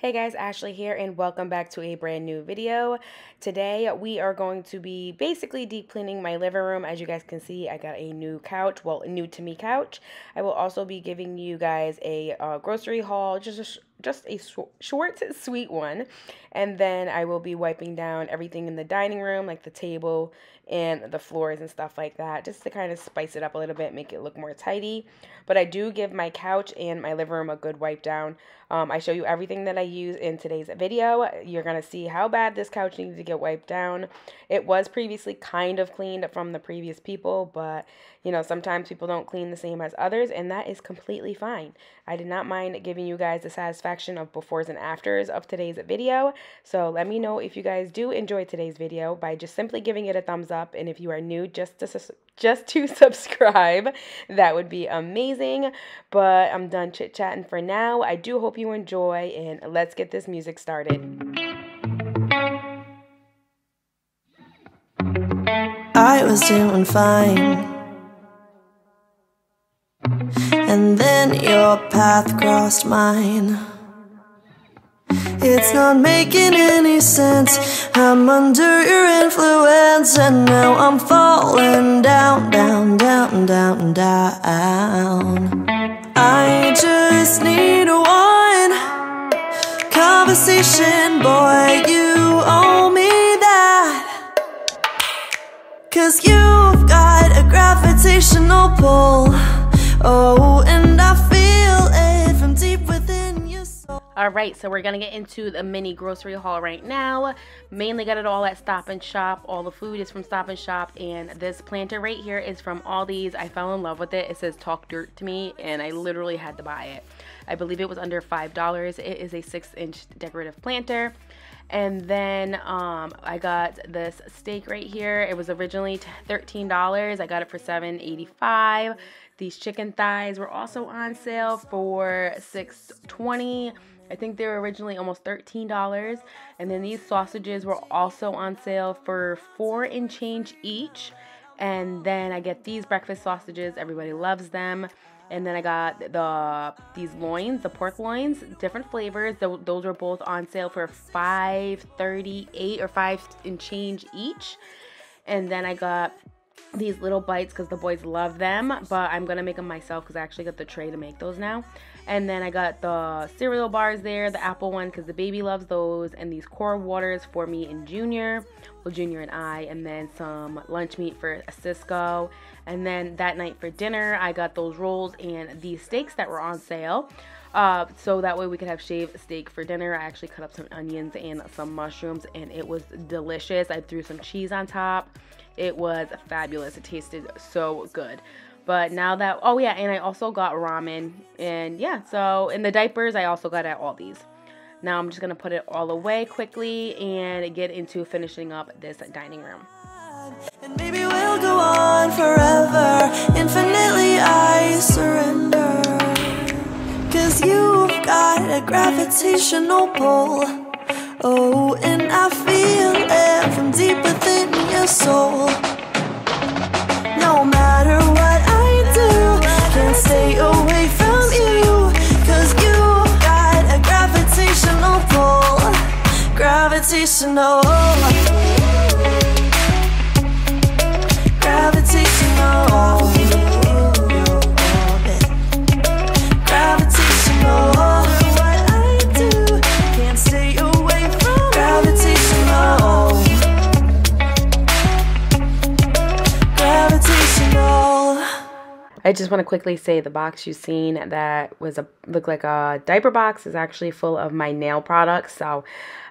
Hey guys, Ashley here and welcome back to a brand new video. Today we are going to be basically deep cleaning my living room. As you guys can see, I got a new couch, well, new to me couch. I will also be giving you guys a uh, grocery haul, just a just a short, sweet one. And then I will be wiping down everything in the dining room, like the table and the floors and stuff like that, just to kind of spice it up a little bit, make it look more tidy. But I do give my couch and my living room a good wipe down. Um, I show you everything that I use in today's video. You're going to see how bad this couch needs to get wiped down. It was previously kind of cleaned from the previous people, but you know, sometimes people don't clean the same as others, and that is completely fine. I did not mind giving you guys the satisfaction of befores and afters of today's video. So let me know if you guys do enjoy today's video by just simply giving it a thumbs up. And if you are new, just to, just to subscribe, that would be amazing. But I'm done chit chatting for now. I do hope you enjoy, and let's get this music started. I was doing fine. And then your path crossed mine. It's not making any sense. I'm under your influence, and now I'm falling down, down, down, down, down. I just need one conversation, boy. You owe me that. Cause you've got a gravitational pull. Oh, and I feel it from deep within your soul. Alright, so we're gonna get into the mini grocery haul right now. Mainly got it all at Stop and Shop. All the food is from Stop and Shop, and this planter right here is from Aldi's. I fell in love with it. It says Talk Dirt to me, and I literally had to buy it. I believe it was under $5. It is a 6 inch decorative planter. And then um, I got this steak right here. It was originally $13. I got it for $7.85. These chicken thighs were also on sale for $6.20. I think they were originally almost $13. And then these sausages were also on sale for four and change each. And then I get these breakfast sausages. Everybody loves them. And then I got the these loins, the pork loins, different flavors. those were both on sale for 5.38 or 5 and change each. And then I got these little bites because the boys love them, but I'm gonna make them myself because I actually got the tray to make those now. And then I got the cereal bars there, the apple one because the baby loves those, and these core waters for me and Junior, well Junior and I, and then some lunch meat for Cisco. And then that night for dinner, I got those rolls and these steaks that were on sale. Uh, so that way we could have shaved steak for dinner. I actually cut up some onions and some mushrooms, and it was delicious. I threw some cheese on top. It was fabulous. It tasted so good. But now that, oh yeah, and I also got ramen. And yeah, so in the diapers, I also got at these. Now I'm just going to put it all away quickly and get into finishing up this dining room. And maybe we'll go on forever. Infinitely I surrender. Cause you've got a gravitational pull. Oh, and I feel it from deep within your soul. No matter what I do, can't stay away from you. Cause you got a gravitational pull. Gravitational. I just want to quickly say the box you've seen that was a looked like a diaper box is actually full of my nail products. So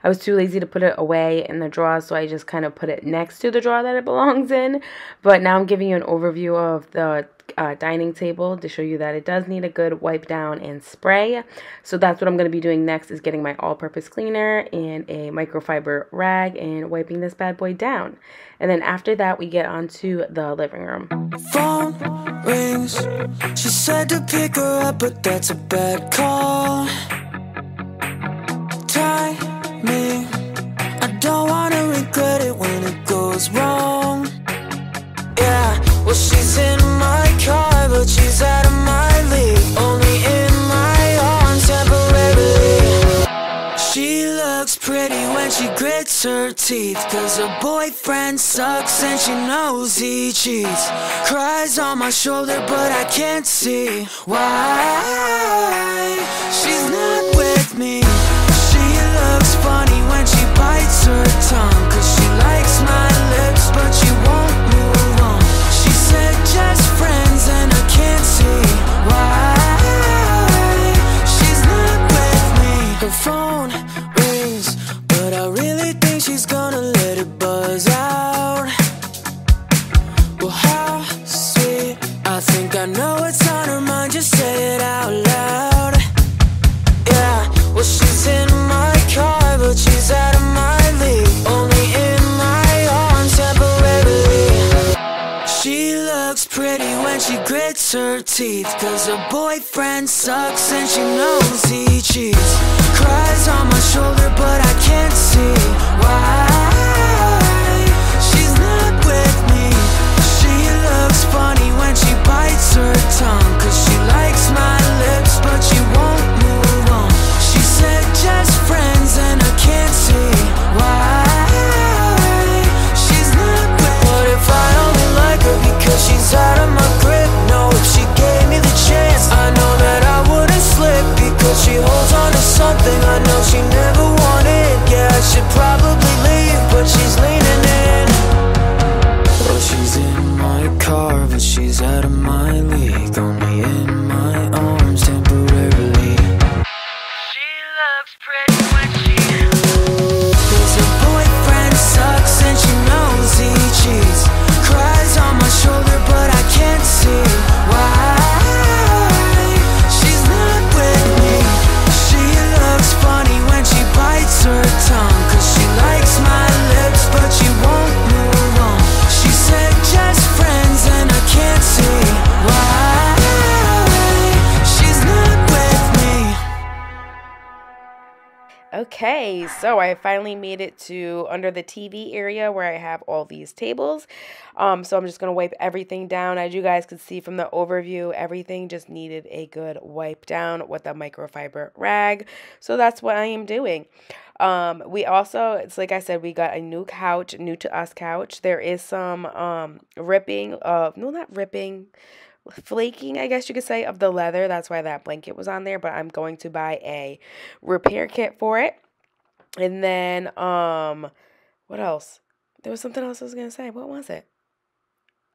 I was too lazy to put it away in the drawer, so I just kind of put it next to the drawer that it belongs in. But now I'm giving you an overview of the uh, dining table to show you that it does need a good wipe down and spray. So that's what I'm going to be doing next is getting my all-purpose cleaner and a microfiber rag and wiping this bad boy down. And then after that, we get onto the living room. Rings. She said to pick her up, but that's a bad call. Grits her teeth. Cause her boyfriend sucks and she knows he cheats. Cries on my shoulder, but I can't see why she's not with me. She looks funny when she bites her tongue. Cause she likes my lips, but she won't move on. She said just friends, and I can't see Okay, so I finally made it to under the TV area where I have all these tables. Um, so I'm just gonna wipe everything down. As you guys could see from the overview, everything just needed a good wipe down with a microfiber rag. So that's what I am doing. Um, we also, it's like I said, we got a new couch, new to us couch. There is some um ripping of no, not ripping flaking, I guess you could say, of the leather. That's why that blanket was on there. But I'm going to buy a repair kit for it. And then, um, what else? There was something else I was gonna say. What was it?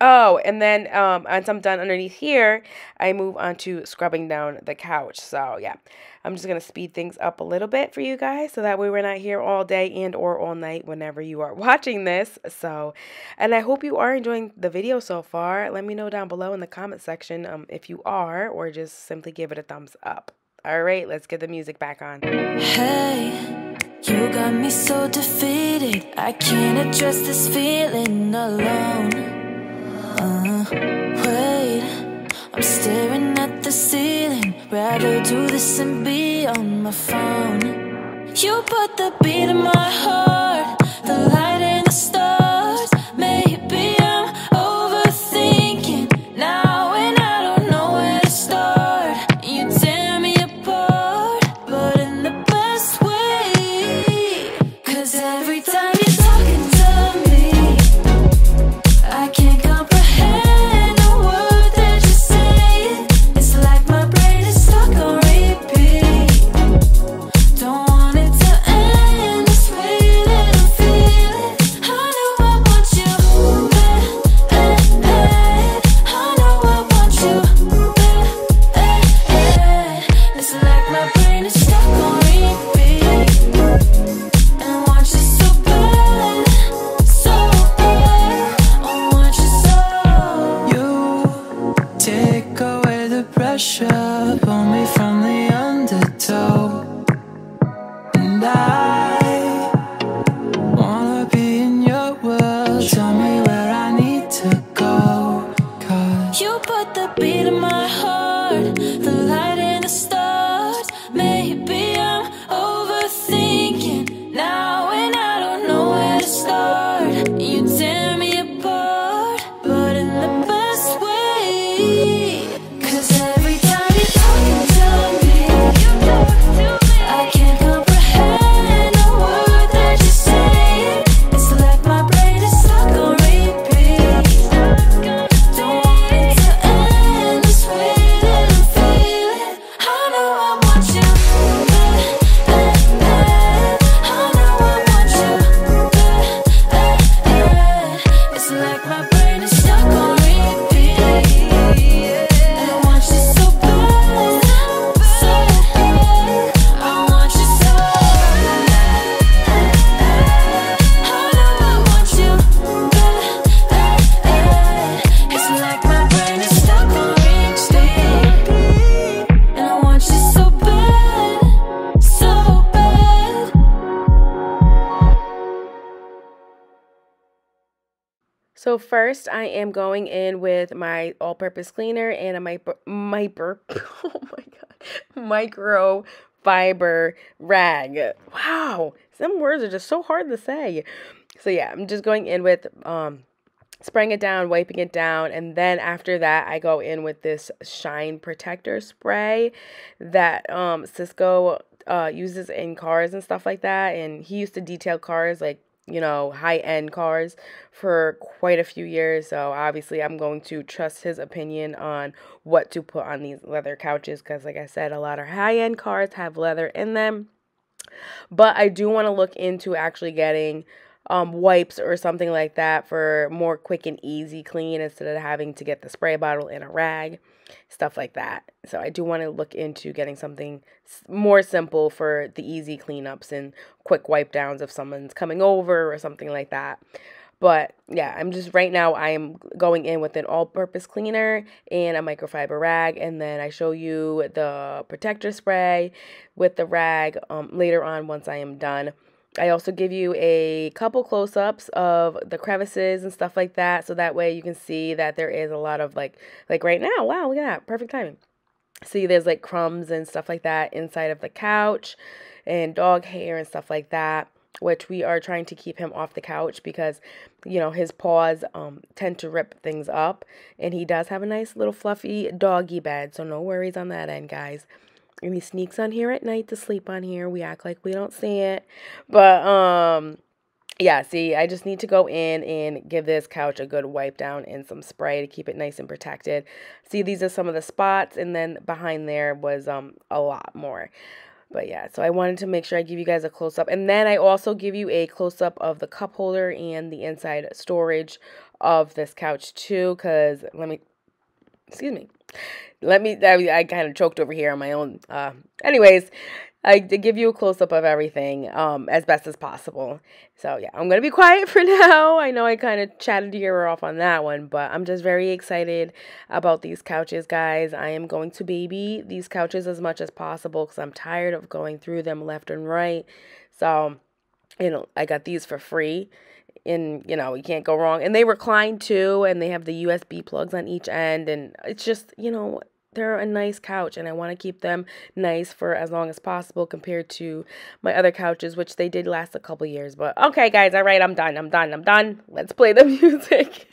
Oh, and then um, once I'm done underneath here, I move on to scrubbing down the couch. So yeah, I'm just gonna speed things up a little bit for you guys, so that way we're not here all day and or all night whenever you are watching this. So, and I hope you are enjoying the video so far. Let me know down below in the comment section um, if you are, or just simply give it a thumbs up. All right, let's get the music back on. Hey, you got me so defeated. I can't address this feeling alone. Uh, wait, I'm staring at the ceiling. Rather do this and be on my phone. You put the beat in my heart, First, I am going in with my all-purpose cleaner and a my burp. Oh my god, microfiber rag. Wow, some words are just so hard to say. So yeah, I'm just going in with um spraying it down, wiping it down, and then after that, I go in with this shine protector spray that um Cisco uh uses in cars and stuff like that. And he used to detail cars like you know, high end cars for quite a few years. So obviously, I'm going to trust his opinion on what to put on these leather couches because, like I said, a lot of high end cars have leather in them. But I do want to look into actually getting um, wipes or something like that for more quick and easy clean instead of having to get the spray bottle in a rag, stuff like that. So I do want to look into getting something more simple for the easy cleanups and quick wipe downs if someone's coming over or something like that. But yeah, I'm just right now I'm going in with an all-purpose cleaner and a microfiber rag and then I show you the protector spray with the rag um, later on once I am done. I also give you a couple close-ups of the crevices and stuff like that so that way you can see that there is a lot of like like right now wow look at that perfect timing. See there's like crumbs and stuff like that inside of the couch and dog hair and stuff like that which we are trying to keep him off the couch because you know his paws um tend to rip things up and he does have a nice little fluffy doggy bed so no worries on that end guys and he sneaks on here at night to sleep on here. We act like we don't see it. But um yeah, see, I just need to go in and give this couch a good wipe down and some spray to keep it nice and protected. See, these are some of the spots and then behind there was um a lot more. But yeah, so I wanted to make sure I give you guys a close up. And then I also give you a close up of the cup holder and the inside storage of this couch too cuz let me excuse me let me I, I kind of choked over here on my own uh anyways I to give you a close up of everything um as best as possible. So yeah, I'm gonna be quiet for now. I know I kind of chatted your ear off on that one, but I'm just very excited about these couches, guys. I am going to baby these couches as much as possible because I'm tired of going through them left and right. So you know, I got these for free and you know you can't go wrong. And they recline too and they have the usb plugs on each end and it's just you know they're a nice couch and I want to keep them nice for as long as possible compared to my other couches which they did last a couple years. But okay guys all right I'm done I'm done I'm done. Let's play the music.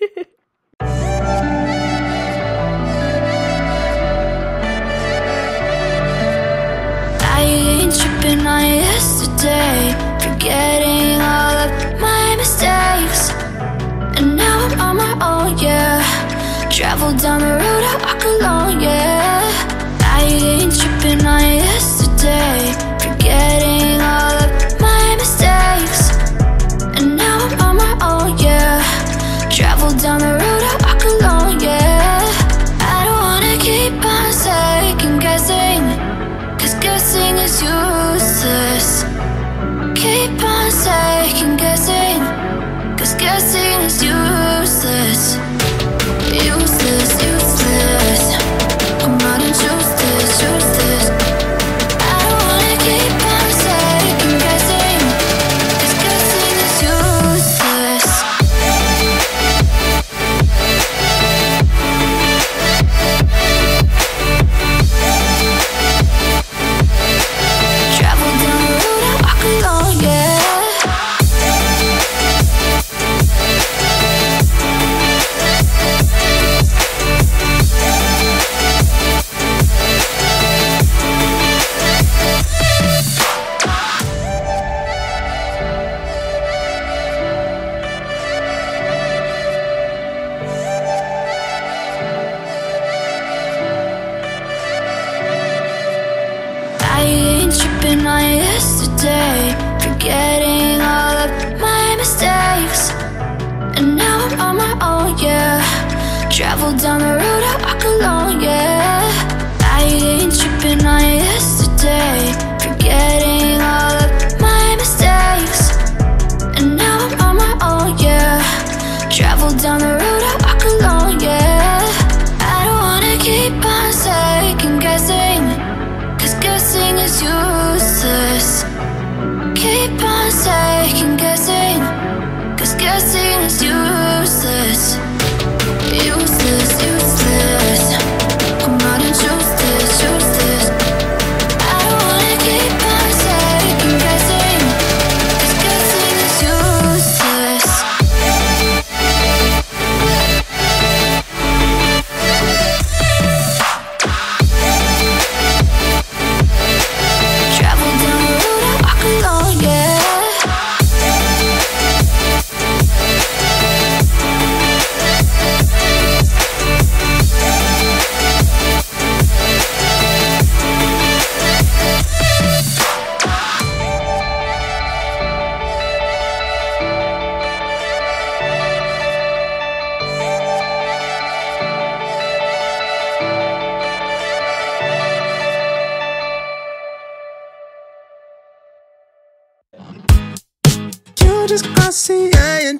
I ain't tripping on yesterday Forgetting all of mistakes And now I'm on my own, yeah. Travel down the road I walk alone, yeah. I ain't tripping on yesterday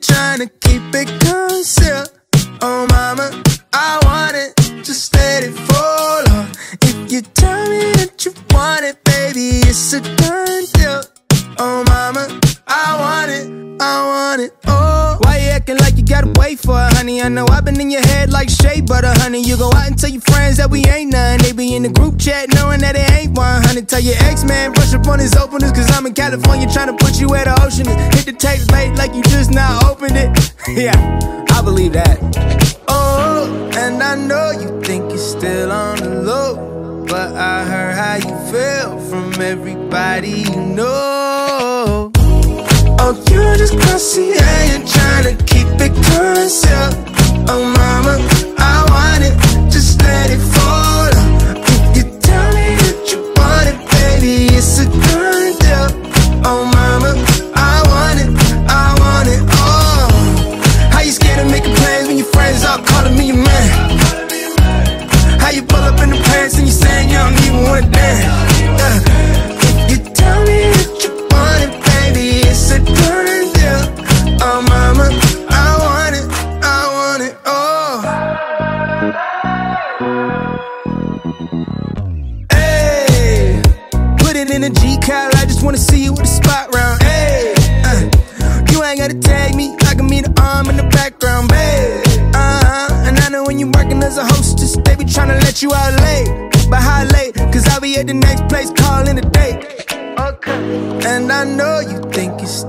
trying to keep it concealed. Oh, mama, I want it. Just let it fall off. If you tell me that you want it, baby, it's a done deal. Oh, mama, I want it. I want it. Oh, acting like you gotta wait for it, honey? I know I've been in your head like shea butter, honey. You go out and tell your friends that we ain't none. They be in the group chat knowing that it ain't 100. Tell your ex man, brush up on his openers, cause I'm in California trying to put you where the ocean is. Hit the text late like you just now opened it. yeah, I believe that. Oh, and I know you think you're still on the low. But I heard how you feel from everybody you know. Oh, you just glossy, I ain't trying to keep it concealed. Oh, mama, I want it, just let it fall. If you tell me that you want it, baby, it's a done deal. Oh, mama, I want it, I want it, oh. How you scared of making plans when your friends all calling me your man? How you pull up in the pants and you saying you don't even want to dance?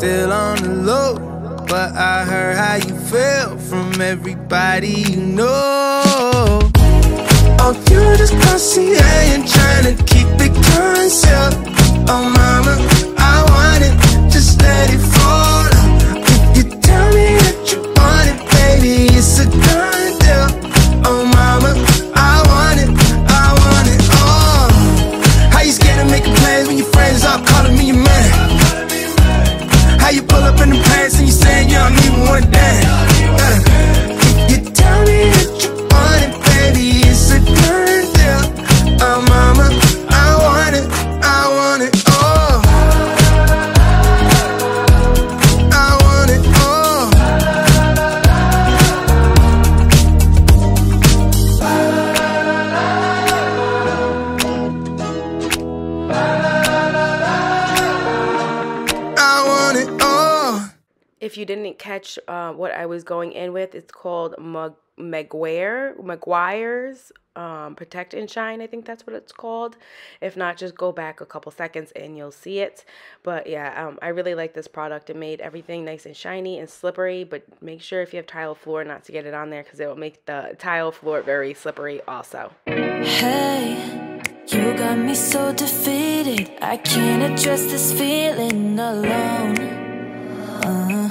Still on the low. But I heard how you feel from everybody you know. Oh, you just glossy, I ain't trying to keep it concealed. Oh, mama, If you didn't catch uh, what I was going in with, it's called Mag- Meguiar, Meguiar's um, Protect and Shine. I think that's what it's called. If not, just go back a couple seconds and you'll see it. But yeah, um, I really like this product. It made everything nice and shiny and slippery. But make sure if you have tile floor not to get it on there because it will make the tile floor very slippery also. Hey, you got me so defeated. I can't address this feeling alone.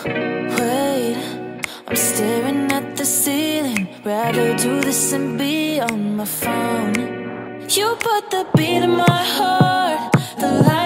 Wait, I'm staring at the ceiling. Rather do this and be on my phone. You put the beat in my heart, the light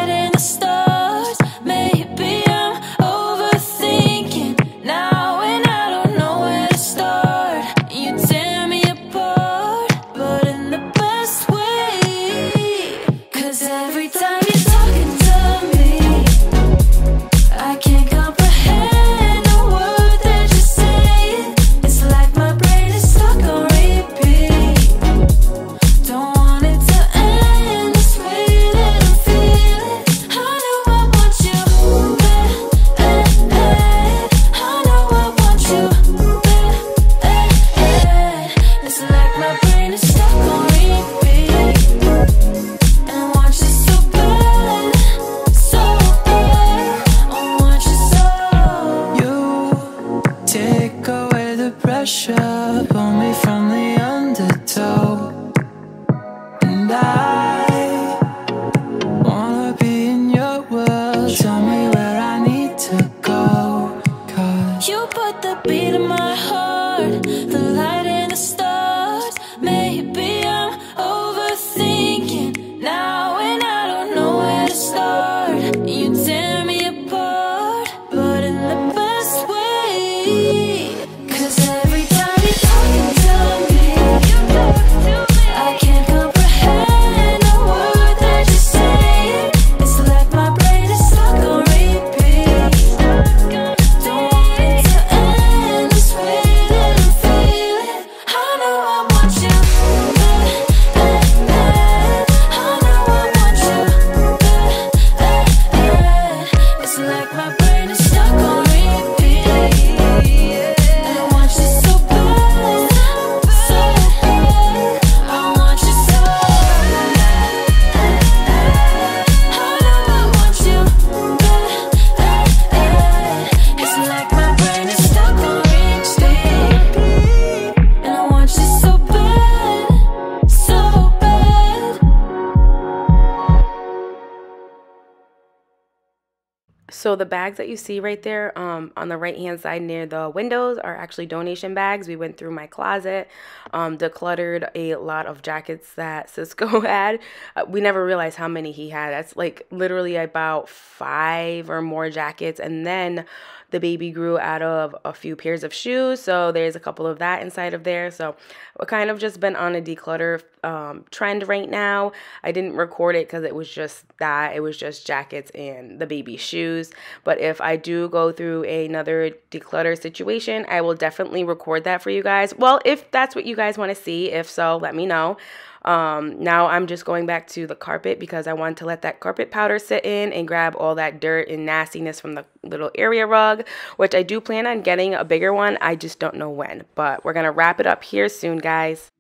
So the bags that you see right there um, on the right hand side near the windows are actually donation bags. We went through my closet, um, decluttered a lot of jackets that Cisco had. Uh, we never realized how many he had. That's like literally about five or more jackets. And then the baby grew out of a few pairs of shoes, so there's a couple of that inside of there. So we're kind of just been on a declutter um, trend right now. I didn't record it because it was just that. It was just jackets and the baby shoes. But if I do go through another declutter situation, I will definitely record that for you guys. Well, if that's what you guys want to see, if so, let me know. Um, now I'm just going back to the carpet because I want to let that carpet powder sit in and grab all that dirt and nastiness from the little area rug, which I do plan on getting a bigger one. I just don't know when, but we're going to wrap it up here soon, guys.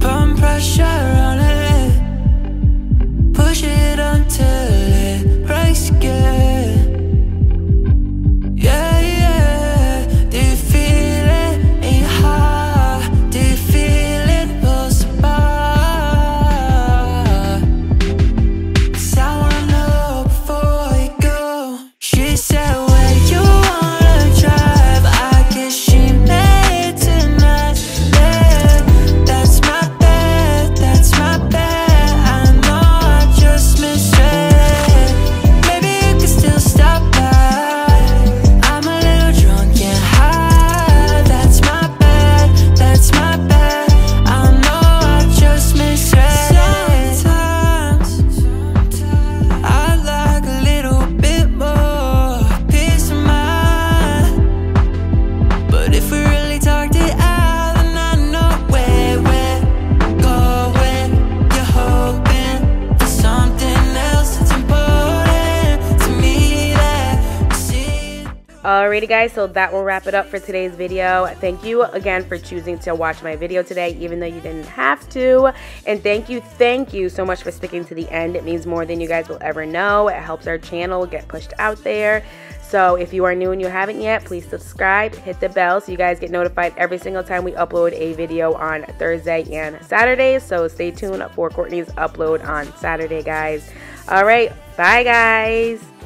Pump pressure on it, push it Alrighty guys, so that will wrap it up for today's video. Thank you again for choosing to watch my video today, even though you didn't have to. And thank you, thank you so much for sticking to the end. It means more than you guys will ever know. It helps our channel get pushed out there. So if you are new and you haven't yet, please subscribe, hit the bell so you guys get notified every single time we upload a video on Thursday and Saturday. So stay tuned for Courtney's upload on Saturday, guys. All right, bye guys.